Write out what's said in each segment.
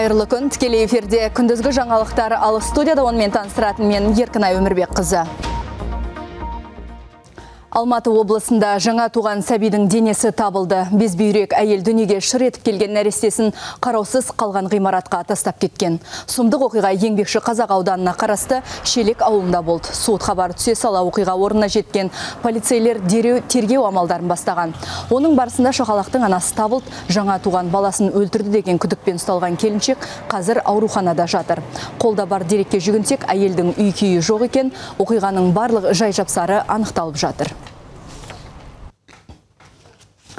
қайырлы күн. Тікелей эфирде күндізгі жаңалықтар ал студияда. Онымен таныстыратын мен еркінай өмірбек қызы Алматы облысында жаңа туған сәбидің денесі табылды. Безбүйрек әйел дүниеге шыр етіп келген нәрестесін қараусыз қалған ғимаратқа тастап кеткен. Сұмдық оқиға еңбекші қазақ ауданына қарасты Шелек ауылында болды. Суыт хабар түсе сала оқиға орнына жеткен полицейлер дереу тергеу амалдарын бастаған. Оның барысында шоқалақтың анасы табылды, жаңа туған баласын өлтірді деген күдікпен ұсталған келіншек қазір ауруханада жатыр. Қолда бар дерекке жүгінсек, әйелдің үй күйі жоқ екен, оқиғаның барлық жай жапсары анықталып жатыр.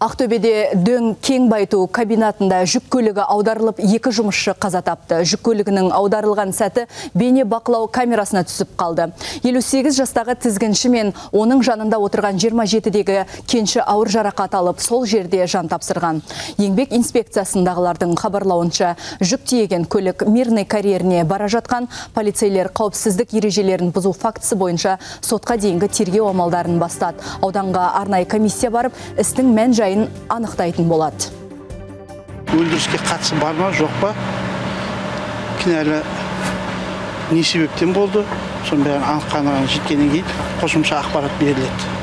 Ақтөбеде дөң кен байту кабинатында жүк көлігі аударылып екі жұмысшы қаза тапты. Жүк көлігінің аударылған сәті бейне бақылау камерасына түсіп қалды. 58 жастағы тізгінші мен оның жанында отырған 27-дегі кенші ауыр жарақат алып, сол жерде жан тапсырған. Еңбек инспекциясындағылардың хабарлауынша жүк тиеген көлік мирный карьеріне бара жатқан полицейлер қауіпсіздік ережелерін бұзу фактісі бойынша сотқа дейінгі тергеу амалдарын бастады. Ауданға арнайы комиссия барып, істің мән жайын анықтайтын болады. Өндіріске қатысы бар ма? Жоқ па? Кінәлі не себептен болды? Соның бәрін анықтағаннан жеткеннен кейін қосымша ақпарат беріледі.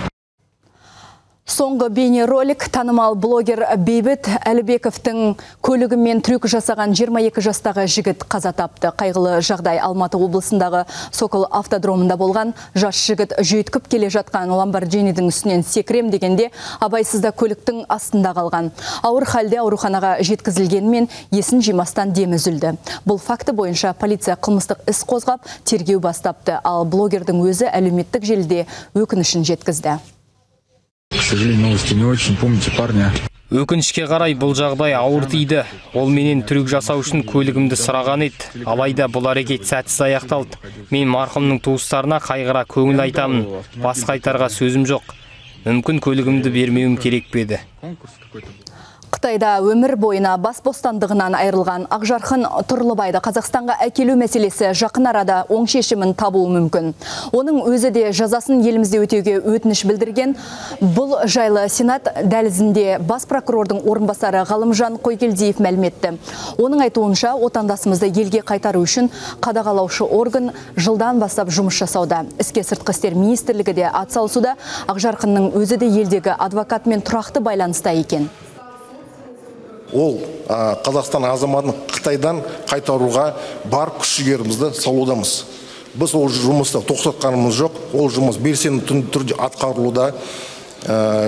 Соңғы бейне ролик танымал блогер Бейбіт Әлібековтің көлігімен трюк жасаған 22 жастағы жігіт қаза тапты. Қайғылы жағдай Алматы облысындағы Сокол автодромында болған жас жігіт жүйткіп келе жатқан Ламборджинидің үстінен секірем дегенде абайсызда көліктің астында қалған. Ауыр халде ауруханаға жеткізілгенмен есін жимастан демі үзілді. Бұл факті бойынша полиция қылмыстық іс қозғап тергеу бастапты, ал блогердің өзі әлеуметтік желіде өкінішін жеткізді. К сожалению, новости не очень. Помните парня? Өкінішке қарай бұл жағдай ауыр тиді. Ол менен трюк жасау үшін көлігімді сұраған еді. Алайда бұл әрекет сәтсіз аяқталды. Мен марқұмның туыстарына қайғыра көңіл айтамын. Басқа айтарға сөзім жоқ. Мүмкін көлігімді бермеуім керек пе еді. Қытайда өмір бойына бас бостандығынан айырылған Ақжарқын Тұрлыбайды Қазақстанға әкелу мәселесі жақын арада оң шешімін табуы мүмкін. Оның өзі де жазасын елімізде өтеуге өтініш білдірген. Бұл жайлы Сенат дәлізінде бас прокурордың орынбасары Ғалымжан Қойгелдиев мәліметті. Оның айтуынша отандасымызды елге қайтару үшін қадағалаушы орган жылдан бастап жұмыс жасауда. Іске сыртқы істер министрлігі де атсалысуда. Ақжарқынның өзі де елдегі адвокатмен тұрақты байланыста екен ол қазақстан азаматын қытайдан қайтаруға бар күш жігерімізді салудамыз. Біз ол жұмысты тоқтатқанымыз жоқ ол жұмыс белсенді түрде атқарылуда.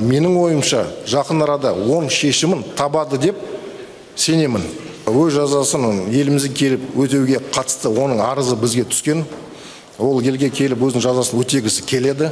Менің ойымша жақын арада оң шешімін табады деп сенемін. Өз жазасын елімізге келіп өтеуге қатысты оның арызы бізге түскен. Ол елге келіп өзінің жазасын өтегісі келеді.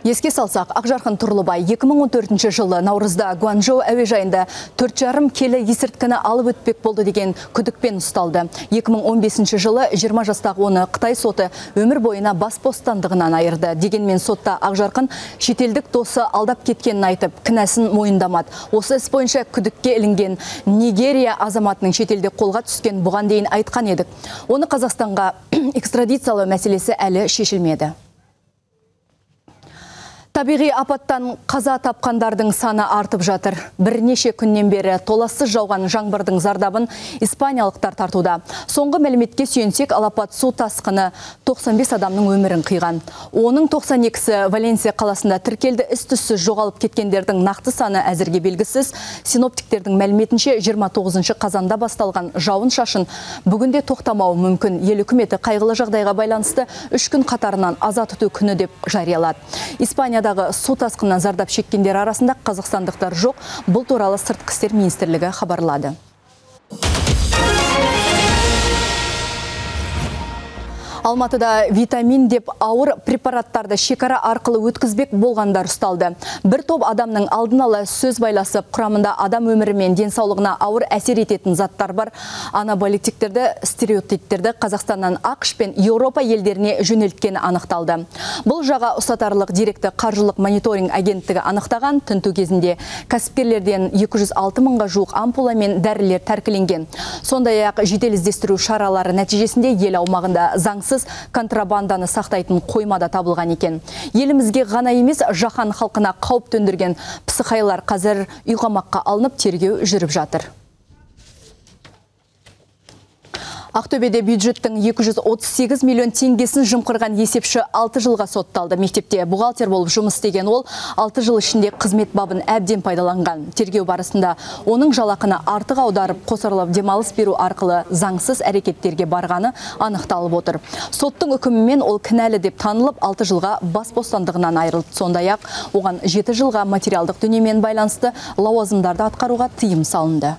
Еске салсақ, Ақжарқын Тұрлыбай 2014 жылы Наурызда Гуанчжоу әуежайында 4,5 келі есірткіні алып өтпек болды деген күдікпен ұсталды. 2015 жылы 20 жастағы оны Қытай соты өмір бойына бас бостандығынан айырды. Дегенмен сотта Ақжарқын шетелдік досы алдап кеткенін айтып, кінәсін мойындамады. Осы іс бойынша күдікке ілінген Нигерия азаматының шетелде қолға түскен бұған дейін айтқан едік. Оны Қазақстанға экстрадициялау мәселесі әлі шешілмеді. Табиғи апаттан қаза тапқандардың саны артып жатыр. Бірнеше күннен бері толассыз жауған жаңбырдың зардабын испаниялықтар тартуда. Соңғы мәліметке сүйенсек, алапат су тасқыны 95 адамның өмірін қиған. Оның 92-сі Валенсия қаласында тіркелді іс-түссіз жоғалып кеткендердің нақты саны әзірге белгісіз. Синоптиктердің мәліметінше 29 қазанда басталған жауын шашын бүгінде тоқтамауы мүмкін. Ел үкіметі қайғылы жағдайға байланысты үш күн қатарынан аза тұту күні деп жариялады. Су тасқынынан зардап шеккендер арасында қазақстандықтар жоқ. Бұл туралы сыртқы істер министрлігі хабарлады. Алматыда витамин деп ауыр препараттарды шекара арқылы өткізбек болғандар ұсталды. Бір топ адамның алдын ала сөз байласып, құрамында адам өмірі мен денсаулығына ауыр әсер ететін заттар бар. Анаболитиктерді, стереотиптерді Қазақстаннан ақш пен Еуропа елдеріне жөнелткені анықталды. Бұл жаға ұстатарлық директі қаржылық мониторинг агенттігі анықтаған түнту кезінде кәсіпкерлерден 206 мыңға жуық ампула мен дәрілер тәркіленген. Сондай ақ жедел іздестіру шаралары нәтижесінде ел аумағында заңсыз контрабанданы сақтайтын қоймада табылған екен. Елімізге ғана емес жаһан халқына қауіп төндірген психайлар қазір үйқамаққа алынып тергеу жүріп жатыр. Ақтөбеде бюджеттің 238 миллион теңгесін жымқырған есепші 6 жылға сотталды. Мектепте бухгалтер болып жұмыс істеген ол 6 жыл ішінде қызмет бабын әбден пайдаланған. Тергеу барысында оның жалақыны артық аударып, қосарлап демалыс беру арқылы заңсыз әрекеттерге барғаны анықталып отыр. Соттың үкімімен ол кінәлі деп танылып, 6 жылға бас бостандығынан айырылды. Сондай-ақ оған 7 жылға материалдық дүниемен байланысты лауазымдарды атқаруға тыйым салынды.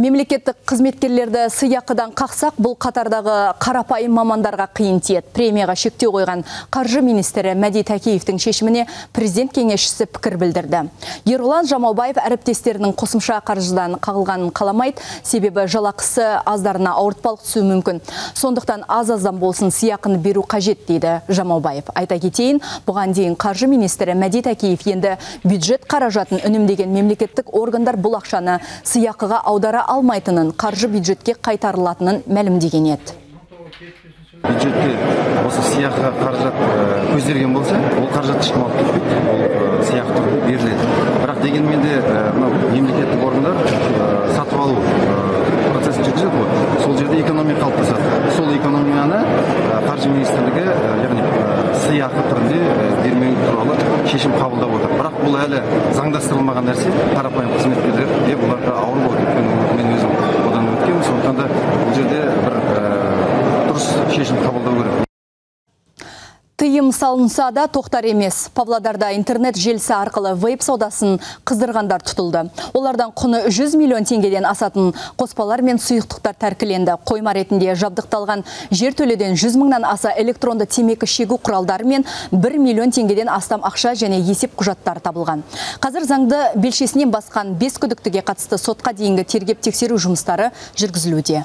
Мемлекеттік қызметкерлерді сыйақыдан қақсақ, бұл қатардағы қарапайым мамандарға қиын тиеді. Премияға шектеу қойған қаржы министрі Мәди Тәкеевтің шешіміне президент кеңесшісі пікір білдірді. Ерұлан Жамаубаев әріптестерінің қосымша қаржыдан қағылғанын қаламайды, себебі жалақысы аздарына ауыртпалық түсуі мүмкін. Сондықтан аз-аздан болсын сыйақыны беру қажет дейді Жамаубаев. Айта кетейін, бұған дейін қаржы министрі Мәди Тәкеев енді бюджет қаражатын үнемдеген мемлекеттік органдар бұл ақшаны сыйақыға аудара алмайтынын, қаржы бюджетке қайтарылатынын мәлімдеген еді. бюджетке осы сыйақыға қаражат көзделген болса ол қаражат ешкім кетпейді. Ол сыйақы түрінде беріледі. Бірақ дегенмен де мынау мемлекеттік органдар сатып алу процесін жүргізеді ғой. Сол жерде экономия қалыптасады. Сол экономияны қаржы министрлігі яғни сыйақы түрінде бермеу туралы шешім қабылдап отыр. Бірақ бұл әлі заңдастырылмаған нәрсе. Қарапайым қызметкерлерге бұларға ауыр болады өйткені мен өзім одан өткенмін сондықтан да бұл жерде бір дұрыс шешім қабылдау керек Тыйым салынса да тоқтар емес. Павлодарда интернет желісі арқылы вейп саудасын қыздырғандар тұтылды. Олардан құны 100 миллион теңгеден асатын қоспалар мен сұйықтықтар тәркіленді. Қойма ретінде жабдықталған жер төледен 100 мыңнан аса электронды темекі шегу құралдары мен 1 миллион теңгеден астам ақша және есеп құжаттары табылған. Қазір заңды белшесінен басқан 5 күдіктіге қатысты сотқа дейінгі тергеп тексеру жұмыстары жүргізілуде.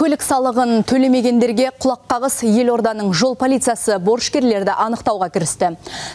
Көлік салығын төлемегендерге құлаққағыс елорданың жол полициясы борышкерлерді анықтауға кірісті.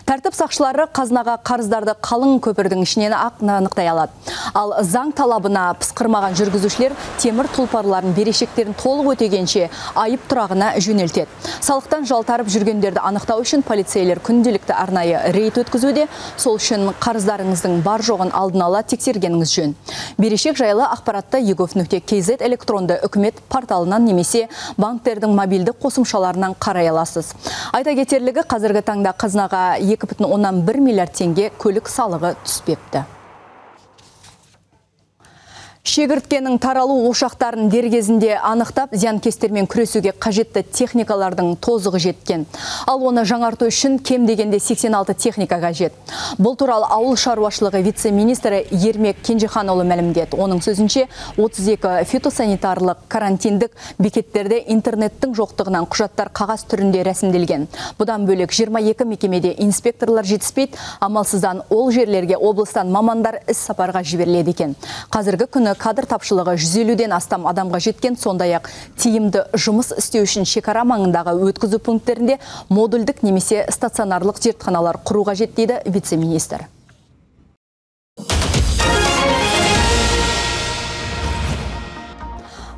Тәртіп сақшылары қазынаға қарыздарды қалың көпірдің ішінен ақ анықтай алады. Ал заң талабына пысқырмаған жүргізушілер темір тұлпарларын берешектерін толық өтегенше айып тұрағына жөнелтеді. Салықтан жалтарып жүргендерді анықтау үшін полицейлер күнделікті арнайы рейд өткізуде. Сол үшін қарыздарыңыздың бар жоғын алдын ала тексергеніңіз жөн. Берешек жайлы ақпаратты егов.kz электронды үкімет порталынан немесе банктердің мобильді қосымшаларынан қарай аласыз. Айта кетерлігі қазіргі таңда қазынаға 2,1 миллиард теңге көлік салығы түспепті. Шегірткенің таралу ошақтарын дер кезінде анықтап, зиянкестермен күресуге қажетті техникалардың тозығы жеткен. Ал оны жаңарту үшін кем дегенде 86 техника қажет. Бұл туралы ауыл шаруашылығы вице-министрі Ермек Кенжеханұлы мәлімдеді. Оның сөзінше 32 фитосанитарлық карантиндік бекеттерде интернеттің жоқтығынан құжаттар қағаз түрінде рәсімделген. Бұдан бөлек 22 мекемеде инспекторлар жетіспейді, амалсыздан ол жерлерге облыстан мамандар іс сапарға жіберіледі екен. Қазіргі күні кадр тапшылығы 150-ден астам адамға жеткен, сондай-ақ тиімді жұмыс істеу үшін шекара маңындағы өткізу пункттерінде модульдік немесе стационарлық зертханалар құру қажет дейді вице-министр.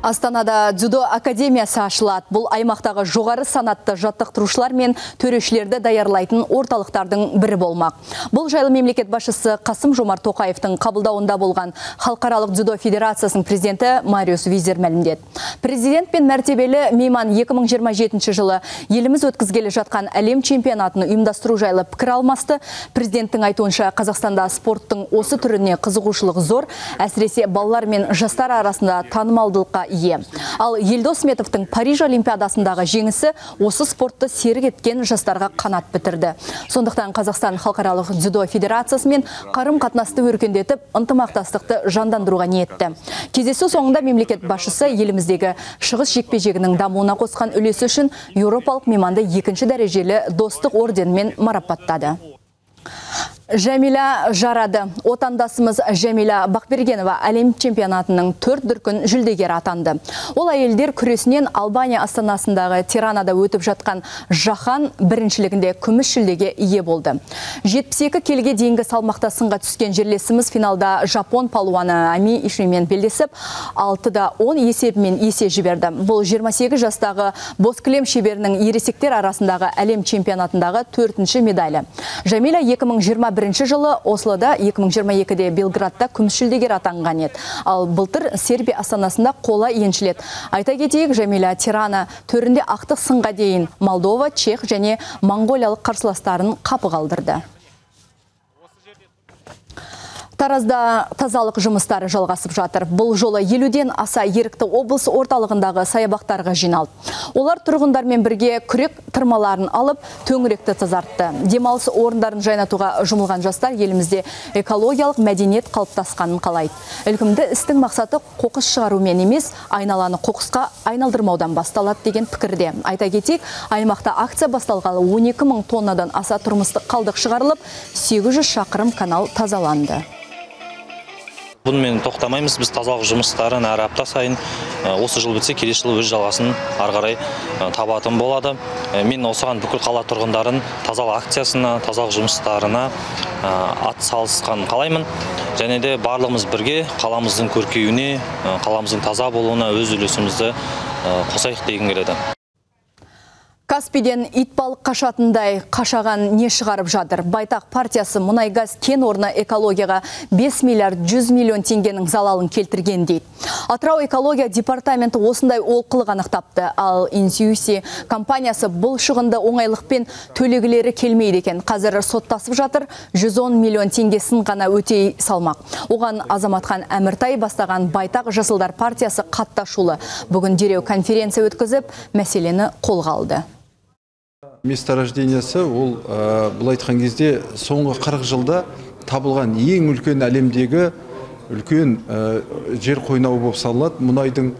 Астанада дзюдо академиясы ашылады. Бұл аймақтағы жоғары санатты жаттықтырушылар мен төрешілерді даярлайтын орталықтардың бірі болмақ. Бұл жайлы мемлекет басшысы Қасым Жомарт Тоқаевтың қабылдауында болған Халықаралық дзюдо федерациясының президенті Мариус Визер мәлімдеді. Президент пен мәртебелі мейман 2027 жылы еліміз өткізгелі жатқан әлем чемпионатын ұйымдастыру жайлы пікір алмасты. Президенттің айтуынша Қазақстанда спорттың осы түріне қызығушылық зор, әсіресе балалар мен жастар арасында танымалдылыққа ие. Ал Елдос Сметовтың Париж Олимпиадасындағы жеңісі осы спортты серік еткен жастарға қанат бітірді. Сондықтан Қазақстан халықаралық дзюдо федерациясы мен қарым қатынасты өркендетіп, ынтымақтастықты жандандыруға ниетті. Кездесу соңында мемлекет басшысы еліміздегі шығыс жекпе-жегінің дамуына қосқан үлесі үшін еуропалық мейманды екінші дәрежелі достық орденмен марапаттады. Жәмила жарады. Отандасымыз Жәмила Бақбергенова әлем чемпионатының төрт дүркін жүлдегер атанды. Ол әйелдер күресінен Албания астанасындағы Тиранада өтіп жатқан жахан біріншілігінде күміс жүлдеге ие болды. 72 келге дейінгі салмақта сынға түскен жерлесіміз финалда Жапон палуаны Ами Ишимен белдесіп, 6-да 10 есебімен есе жіберді. Бұл 28 жастағы боскілем шеберінің ересектер арасындағы әлем чемпионатындағы төртінші медалі. Жәмила 2021 бірінші жылы Ослода 2022-де Белградта күміс жүлдегер атанған еді. Ал былтыр Сербия астанасында қола еншілет. Айта кетейік, Жамиля Тирана төрінде ақтық сынға дейін Молдова, Чех және Монголиялық қарсыластарын қапы қалдырды. Таразда тазалық жұмыстары жалғасып жатыр. Бұл жолы елуден аса ерікті облыс орталығындағы саябақтарға жиналды. Олар тұрғындармен бірге күрек тырмаларын алып, төңіректі тазартты. Демалыс орындарын жайнатуға жұмылған жастар елімізде экологиялық мәдениет қалыптасқанын қалайды. Үлкімді істің мақсаты қоқыс шығарумен емес, айналаны қоқысқа айналдырмаудан басталады деген пікірде. Айта кетейік, аймақта акция басталғалы 12 мың тоннадан аса тұрмыстық қалдық шығарылып, 800 шақырым канал тазаланды бұнымен тоқтамаймыз. Біз тазалық жұмыстарын әр апта сайын осы жыл бітсе келесі жылы өз жалғасын ары қарай табатын болады. Мен осыған бүкіл қала тұрғындарын тазалық акциясына тазалық жұмыстарына ат салысқан қалаймын. Және де барлығымыз бірге қаламыздың көркеюіне қаламыздың таза болуына өз үлесімізді қосайық дегім келеді. Каспиден итбалық қашатындай қашаған не шығарып жатыр. Байтақ партиясы мұнай-газ кен орны экологияға 5 миллиард 100 миллион теңгенің залалын келтірген дейді. Атырау экология департаменті осындай олқылық анықтапты, ал Инсиуси компаниясы бұл шығынды оңайлықпен төлегілері келмейді екен. Қазір соттасып жатыр, 110 миллион теңгесін ғана өтей салмақ. Оған Азаматхан Әміртай бастаған Байтақ Жасылдар партиясы қатташулы. Бүгін дереу конференция өткізіп, мәселені қолға алды месторождениесі ол бұл айтқан кезде соңғы 40 жылда табылған ең үлкен әлемдегі үлкен жер қойнауы болып саналады мұнайдың.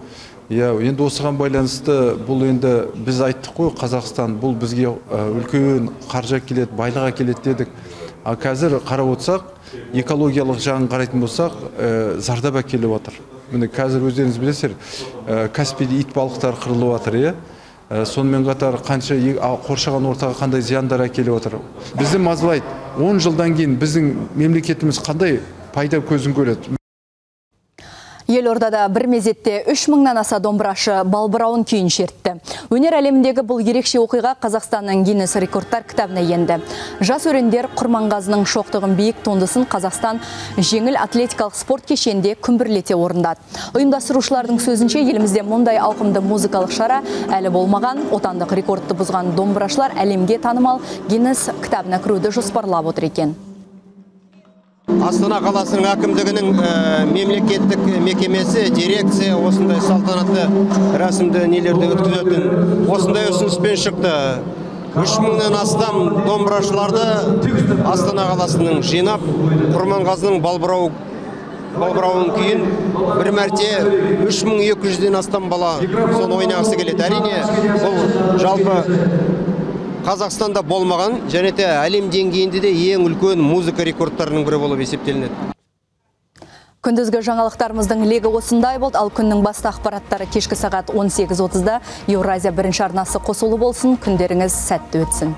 Иә енді осыған байланысты бұл енді біз айттық қой қазақстан бұл бізге үлкен қаржы келеді байлық әкеледі дедік. Ал қазір қарап отырсақ экологиялық жағын қарайтын болсақ зардап әкеліп жатыр. Міне қазір өздеріңіз білесіздер каспийде ит балықтар қырылып жатыр иә. Сонымен қатар қанша қоршаған ортаға қандай зияндар әкеліп отыр. Бізді мазалайды. Он жылдан кейін біздің мемлекетіміз қандай пайда көзін көреді? Елордада бір мезетте 3 мыңнан аса домбырашы балбырауын күйін шертті. Өнер әлеміндегі бұл ерекше оқиға Қазақстанның Гиннес рекордтар кітабына енді. Жас өрендер Құрманғазының шоқтығын биік тондысын Қазақстан жеңіл атлетикалық спорт кешенде күмбірлете орындады. Ұйымдастырушылардың сөзінше елімізде мұндай ауқымды музыкалық шара әлі болмаған, отандық рекордты бұзған домбырашылар әлемге танымал Гиннес кітабына кіруді жоспарлап отыр екен. Астана қаласының әкімдігінің мемлекеттік мекемесі дирекция осындай салтанатты рәсімді нелерді өткізетін. Осындай ұсыныспен шықты. Үш мыңнан астам домбырашыларды астана қаласының жинап құрманғазының балбырау балбырауын күйін бір мәрте үш мың екі жүзден астам бала соны ойнағысы келеді. Әрине бұл жалпы қазақстанда болмаған және де әлем деңгейінде де ең үлкен музыка рекордтарының бірі болып есептелінеді. Күндізгі жаңалықтарымыздың легі осындай болды, ал күннің басты ақпараттары кешкі сағат 18.30-да Еуразия бірінші арнасы қосулы болсын, күндеріңіз сәтті өтсін.